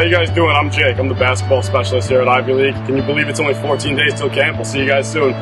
How you guys doing? I'm Jake. I'm the basketball specialist here at Ivy League. Can you believe it's only 14 days till camp? We'll see you guys soon.